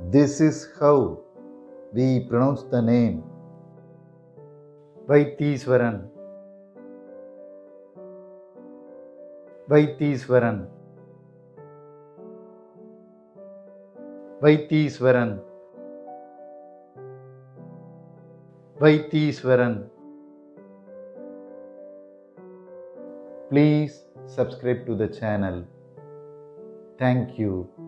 This is how we pronounce the name Vaithiswaran. Vaithiswaran. Vaithiswaran. Vaithiswaran. Please subscribe to the channel. Thank you.